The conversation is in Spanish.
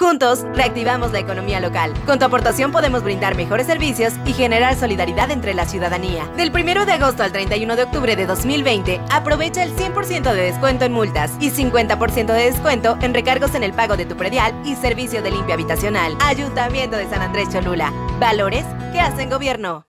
Juntos, reactivamos la economía local. Con tu aportación podemos brindar mejores servicios y generar solidaridad entre la ciudadanía. Del 1 de agosto al 31 de octubre de 2020, aprovecha el 100% de descuento en multas y 50% de descuento en recargos en el pago de tu predial y servicio de limpia habitacional. Ayuntamiento de San Andrés Cholula. Valores que hacen gobierno.